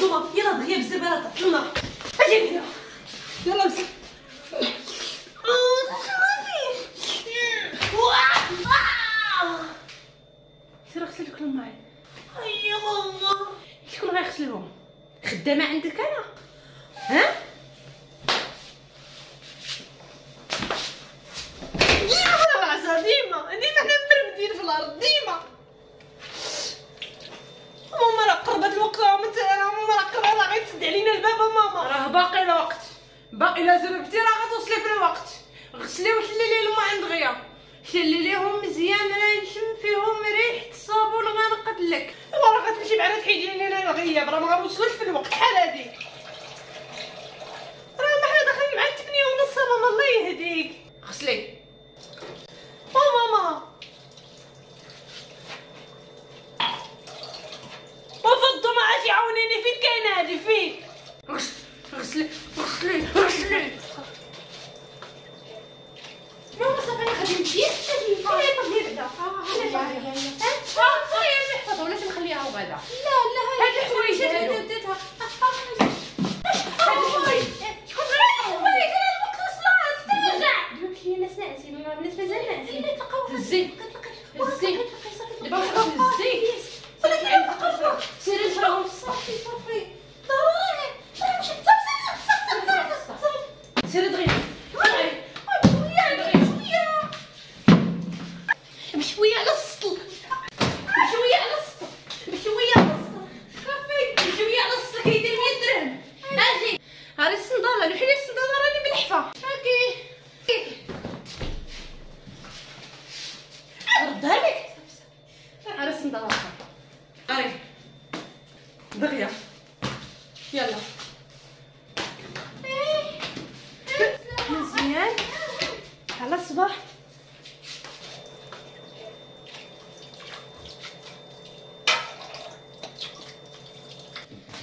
فضومه يلا دغيا بزاف طلعت الماء أجي. هنا يلا بزاف سير غسل لك الماء يا ماما شكون غيغسلهم خدامة عندك أنا. ها ديما العزا ديما ديما حنا مرمدين في الأرض ديما ماما راه قربت الوقت ماما راه قربت راه غيتسد علينا الباب ماما راه باقي الوقت باقي لا زربتي راه غتوصلي في الوقت غسلي وحلي لي الماء عند غيا حلي ليهم مزيان راه نشم فيهم ريحه الصابون غنقد لك ايوا راه غتمشي بعدا تحيدي لينا الغياب راه ما غنوصلوش في الوقت بحال هادي راه ما حنا داخلين مع 8 ونص ماما الله يهديك غسلي أو ماما وفضوا ما عاد يعاونيني فين كاين هادي فين غسلي غسلي غسلي ماما صافي أنا غادي نمشي شادي هاي طبلي بعدا صافي نحفظها ولا نخليها وغدا لا لا هاد الحوايج هادو ديتها هاد الحوايج شكون غير الوقت الصلاه ترجع دوك شي ناس ناعسين الناس مازال ناعسين هزي هزي دابا واحد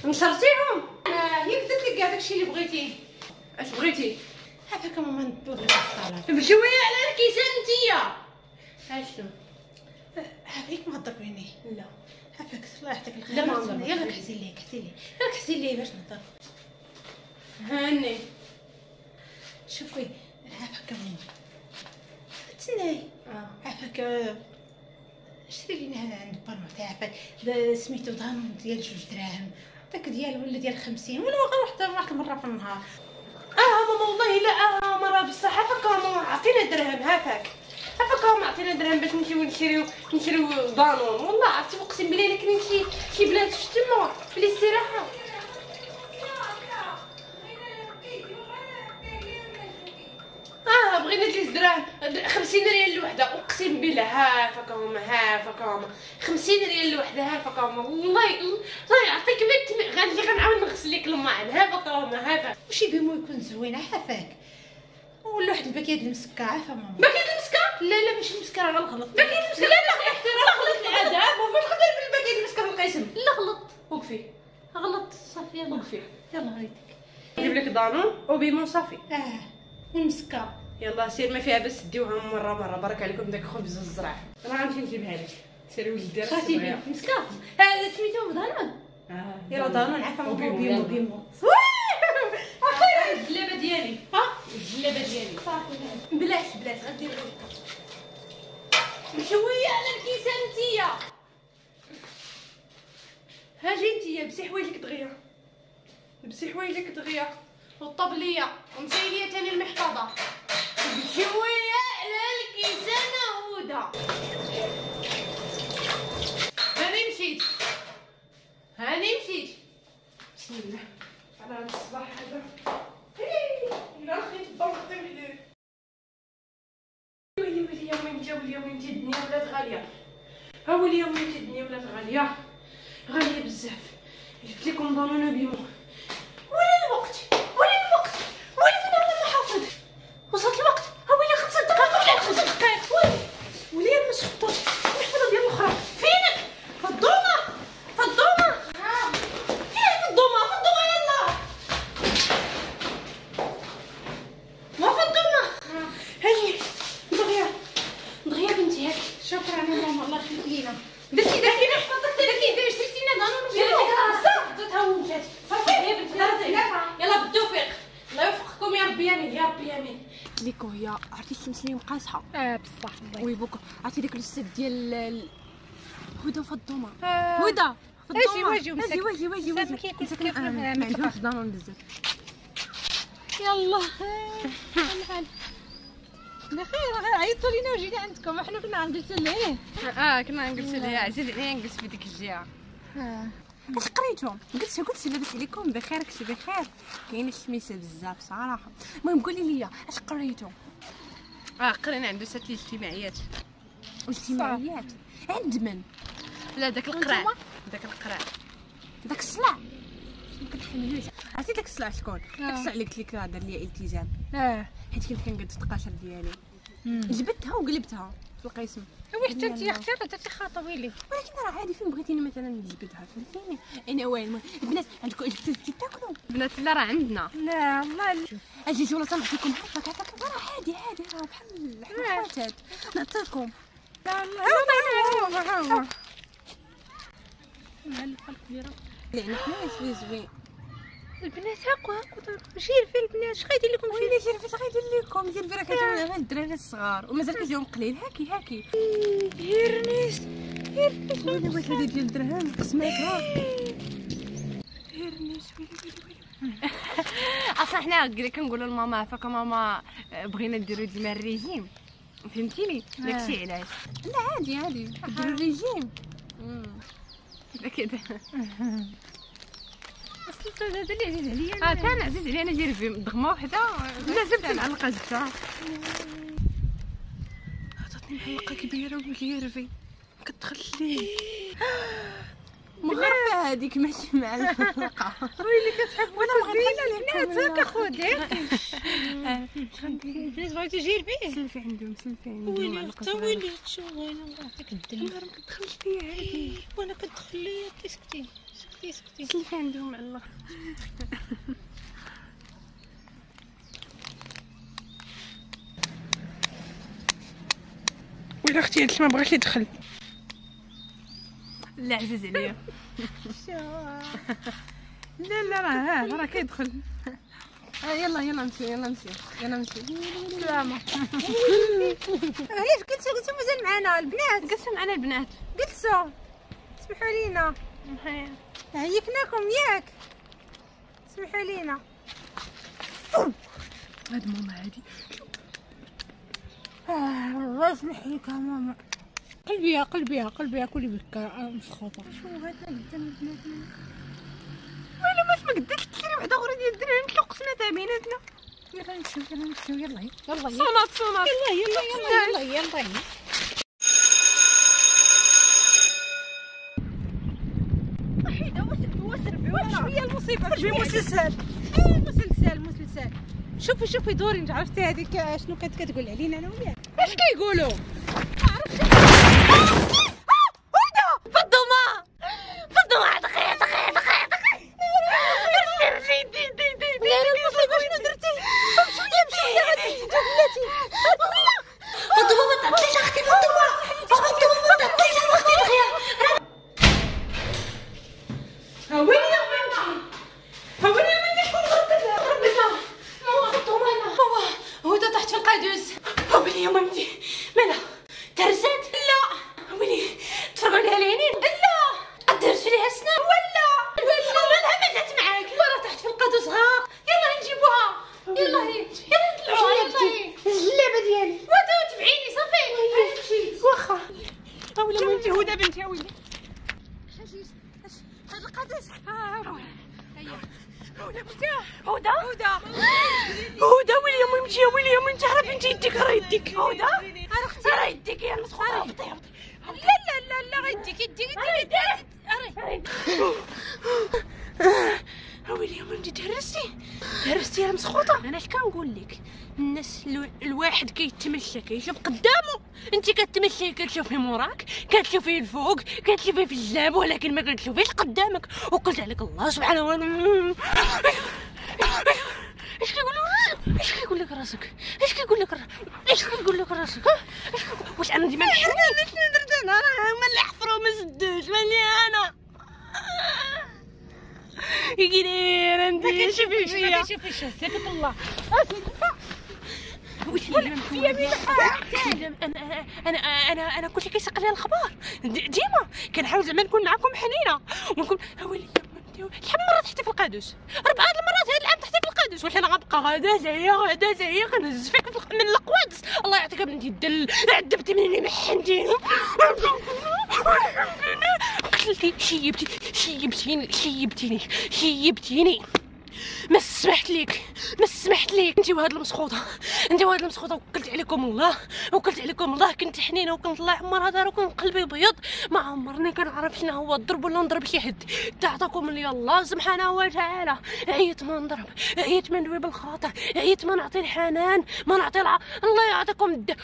نشرتيهم آه هي بدات لك كاع داكشي اللي بغيتي. أش بغيتي؟ هذاك ماما نطلب لك الطلب بشويه على الكيسان نتيا اشنو هذيك ما تضربيني. لا. هفاك الله يعطيك الخير. لا، ما. يلا كحسي لي كحسي لي يلا كحسي لي باش نهضر هاني. شوفي هفاك ماما تسناي آه. عافاك شري لينا عند بانو تاع عافاك سميتو دانون ديال جوج دراهم داك ديال ولا ديال خمسين ولا غير واحد واحد المره في النهار. آه ماما والله لا آه مرة بصح. هافاك ماما عطينا درهم هافاك. هافاك ماما عطينا درهم باش نمشيو نشريو نشريو دانون والله عرفتي أقسم بالله إلا كاين شي شي بلاد في تما في الاستراحه آه بغينا جوج دراهم 50 ريال الوحده اقسم بالله هافاك هما هافاك هما 50 ريال الوحده هافاك هما والله الله يعطيك بنت غادي غنعاود نغسل لك الماعن هافاك هما هافاك وشي بيمو يكون زوين عافاك ولا واحد الباكيه ديال المسكه عافا ماما باكيه ديال المسكه لا لا ماشي المسكه راه الغلط باكيه ديال المسكه لا لا لا غلط العذاب وفاش خدر بالباكيه ديال المسكه في القسم لا غلط وقفي غلط صافي يلا وقفي يلا هايدك نجيب لك دانون وبيمون صافي آه والمسكه يلا سير ما فيها بس ديوها مرة مرة. بارك عليكم داك خبز الزرع راه غنمشي نجيبها لك. سيري ولدي خاتي مسكة. هذا سميتو بدانون. يلا دانون عفا بيمو يلا. بيمو أخيرا الجلابة ديالي. ها؟ الجلابة ديالي. صافي. بلاش بلاش. غدير بشويه على الكيسان نتيا هاجي انتيا بسي حوايجك دغيا. بسي حوايجك دغيا. والطبليه ومسيليه تاني المحفظة. بشويه على الكيسان هوده هاني مشيت هاني مشيت بسم الله. على الصباح هذا إلى خيت حليل ويلي ويلي ويلي الدنيا ولات غالية. ها ويلي وين الدنيا ولات غالية. غالية بزاف. جبت لكم ضمانه بيمو ولا الوقت ولا الوقت ولا فين هو المحافظ وصلت الوقت ها ويلي خمسة دقائق ولا خمسة دقائق ويلي ويلي المسخطة المحفظة ديال الاخرى فينك فالضومة فالضومة فين فالضومة فالضومة يلا ما فالضومة هاني دغيا دغيا بنتي هاك شكرا يا ماما الله يخليك لينا درتي درتي محفظتك درتي درتي لنا دانون شريتي صح عطيتها ومشات وهي عرفتي الشمس اللي مقاسحه آه بصح وي بوك عرفتي داك الاستاذ ديال ال- هدى فضومه آه. هدى أجي واجي واجي. واجي واجي واجي ما مساك- كياكل آه،. عندهمش ضمان بزاف. يلا بخير غير عيطوا لينا وجينا عندكم. إحنا كنا غنجلسوا لهيه آه كنا نجلس ليها عزيز عليا نجلس في ديك الجهة. اش قريتو؟ قلت قلت لاباس عليكم. بخير كلشي بخير. كاين الشميسة بزاف صراحة. المهم قولي لي اش قريتو؟ آه قرينا عنده سات الاجتماعيات. الاجتماعيات. عند من؟ لا داك القراع داك القراع داك الصلع ما كنحملوش. عرفتي داك الصلع شكون؟ داك الصلع اللي قلت لك راه دار لي التزام. آه. حيت كنت كنقد التقاشر ديالي. جبدتها وقلبتها في القسم. واش انت انت أختي درتي خاطبي لي ولكن راه عادي فين بغيتيني مثلا نجبدها؟ فهمتيني؟ أنا وين؟ البنات عندكم تاكلوا البنات لا راه عندنا. لا والله أجي ولا تنعطيكم هكاك هكاك راه عادي عادي. راه بحال خواتات. نعطيكم لا لا لأن حنا زوين زوين البنات هاكو هاكو. جير في البنات. اش غيدير لكم ويلي جير فاش غيدير لكم؟ كتعمل غير الدراري الصغار. ومازال كيجيهم قليل. هاكي هاكي. هيرنيس. ويلي واش هادي ديال الدرهم قسمات ها أصلا حنا قلنا كنقولوا لماما فك ماما آه، بغينا نديرو ديما الريجيم. فهمتيني؟ داكشي علاش؟ لا عادي عادي. نديرو الريجيم. لا كده أصلا هذا اللي عزيز عليا آه كان عزيز عليا أنا دير ضغمه وحدة. لازم تنعلق زدتها عطاتني حلقه كبيرة وجيرفي كتدخل لي مغرفة هذيك ماشي مع الحلقة ويلي كتحب وأنا ما البنات هكا آه. البنات بغيتي تجير فيه سلفي عندهم سلفي عندهم ويلي صغيرة. ويلي شو أنا نعطيك الدم نهار ما كتدخلش لي عادي وأنا كتدخل لي تسكتي سكتي سكتي. سلفي عندهم معلق ولا أختي هادشي ما بغاش يدخل لا عزيز عليا لا لا راه ها راه كيدخل. آه يلا يلا نمشي يلا نمشي يلا نمشي. سلامة. علاش قلتو قلتو مازال معانا البنات. قسم معنا البنات. جلسوا سمحوا لينا. عيفناكم ياك. سمحوا لينا. هاد ماما هادي. آه الله يسمح لك يا ماما. قلبي قلبي قلبي كلي بك مسخوطة شو هذا قدام البنات ويلي باش ما قداش تشري وحدة أخرى ديال الدراري نتلو قسمتها بيناتنا. يلا نمشيو يلا نمشيو يلا يلا صونات صونات. يلا يلا يلا يلا يلا شوية المصيبة؟ شوية مسلسل؟ إيه، مسلسل مسلسل. شوفي شوفي دوري انت عرفتي هذيك شنو كانت كتقول علينا أنا وياك؟ اش كيقولوا؟ vital. هدى هدى ويلي يا مامتي يا ويلي يا عرف انت يديك راه يديك هدى راه يديك يا مسخوطه هبطي هبطي لا لا لا لا غيديك يديك يديك ويلي يا مامتي تهرستي تهرستي يا مسخوطه أنا اش كنقول لك؟ الناس الو- الواحد كيتمشى كيشوف قدامه. انت كتمشي كتشوفي موراك كتشوفي الفوق كتشوفي في الجناب ولكن ما كتشوفيش قدامك. وقلت عليك الله سبحانه وتعالى. اش كيقول لك اش كيقول لك راسك؟ اش كيقول لك اش كيقول لك راسك؟ واش أنا ديما نحرني شنو درت أنا راه هما اللي حفروا ما سدوش ماني أنا يقدر انت شوفي فيا شوفي شوفي الله. يمين أنا أنا أنا أنا كنت كيسق لي الخبر د- ديما كنحاول زعما نكون معكم حنينة. ونكون ولي شحال من مره تحتي في القادوس اربعه المرات هذا العام تحتي في القادوس ولكن غنبقى غدا زي غدا زي كنهز فيك من القوادس الله يعطيك بنتي الدل عذبتي مني محنتيني قتلتي شيبتي. شيبتيني شيبتيني شيبتيني ما سمحت ليك ما سمحت ليك. انت وهاد المسخوطة انت وهاد المسخوطة وكلت عليكم الله وكلت عليكم الله. كنت حنينة وكنت الله هذا وكان قلبي بيض. ما عمرني كنعرف شنو هو الضرب ولا نضرب شي حد. تعطاكم لي الله سبحانه وتعالى. عييت ما نضرب عييت ما ندوي بالخاطر عييت ما نعطي الحنان ما نعطي الع... الله يعطيكم الد...